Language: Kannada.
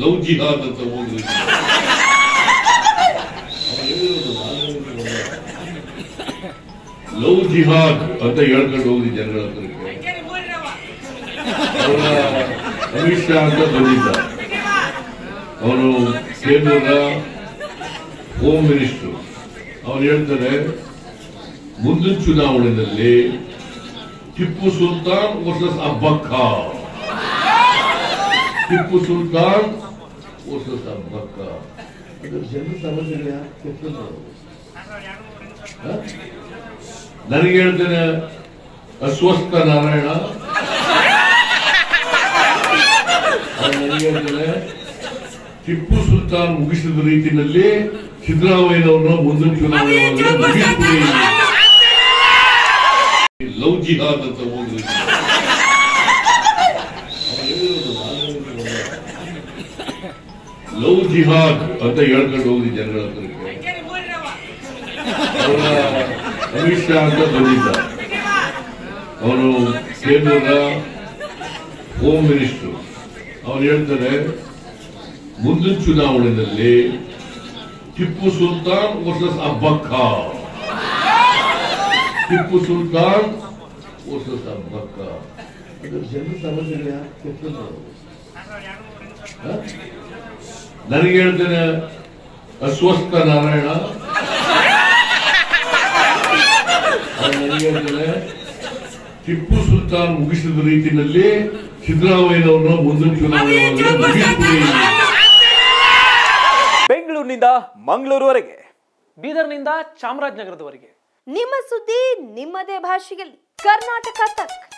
ಲವ್ ಜಿಹಾದ್ ಅಂತ ಹೋಗಿ ಲವ್ ಜಿಹಾದ್ ಅಂತ ಹೇಳ್ಕೊಂಡು ಹೋಗಿ ಜನಗಳ ಹತ್ರಕ್ಕೆ ಅವರ ಅಮಿತ್ ಶಾ ಅಂತ ಬಂದಿದ್ದ. ಅವನು ಕೇಂದ್ರದ ಹೋಮ್ ಮಿನಿಸ್ಟರ್ ಅವ್ರು ಹೇಳ್ತಾರೆ, ಮುಂದಿನ ಚುನಾವಣೆಯಲ್ಲಿ ಟಿಪ್ಪು ಸುಲ್ತಾನ್ ವರ್ಸಸ್ ಅಬ್ಬಕ್ಕ. ಟಿಪ್ಪು ಸುಲ್ತಾನ್ ಅಬ್ಬಕ್ಕ ಅದು ಜನರ? ಹ? ನನಗೆ ಹೇಳ್ತೇನೆ, ಅಸ್ವಸ್ಥ ನಾರಾಯಣ ನನಗೆ ಹೇಳ್ತೇನೆ, ಟಿಪ್ಪು ಸುಲ್ತಾನ್ ಮುಗಿಸಿದ ರೀತಿಯಲ್ಲಿ ಸಿದ್ದರಾಮಯ್ಯನವ್ರನ್ನ ಮುಂದಿನ ಚುನಾವಣೆ ಲವ್ ಜಿಹಾದ್ ಅಂತ ಹೋಗಿ ಲವ್ ಜಿಹಾದ್ ಅಂತ ಹೇಳ್ಕೊಂಡು ಹೋಗಿ ಜನಗಳ ಹತ್ರ. ಅವರ ಅಮಿತ್ ಶಾ ಅಂತ ಬಂದಿದ್ದ. ಅವನು ಕೇಂದ್ರದ ಹೋಮ್ ಮಿನಿಸ್ಟರ್ ಅವ್ರು ಹೇಳ್ತಾರೆ, ಮುಂದಿನ ಚುನಾವಣೆಯಲ್ಲಿ ಟಿಪ್ಪು ಸುಲ್ತಾನ್ ವರ್ಸಸ್ ಅಬ್ಬಕ್ಕ. ಟಿಪ್ಪು ಸುಲ್ತಾನ್ ವರ್ಸಸ್ ಅಬ್ಬಕ್ಕ. ಅದು ಜನರ ಸಮಸ್ಯೆಗಳು ಯಾಕೆ? ನನಗೆ ಹೇಳ್ತೇನೆ ಅಸ್ವಸ್ಥ ನಾರಾಯಣ. ಅವ್ನು ನನಗೆ ಹೇಳ್ತೇನೆ ಟಿಪ್ಪು ಸುಲ್ತಾನ್ ಮುಗಿಸಿದ ರೀತಿಯಲ್ಲಿ ಸಿದ್ದರಾಮಯ್ಯನವ್ರನ್ನ ಮುಂದಿನ ಚುನಾವಣೆ ಬೆಂಗಳೂರಿನಿಂದ ಮಂಗಳೂರುವರೆಗೆ. ಬೀದರ್ನಿಂದ ಚಾಮರಾಜನಗರದವರೆಗೆ. ನಿಮ್ಮ ಸುದ್ದಿ ನಿಮ್ಮದೇ ಭಾಷೆಯಲ್ಲಿ. ಕರ್ನಾಟಕ ತಕ್.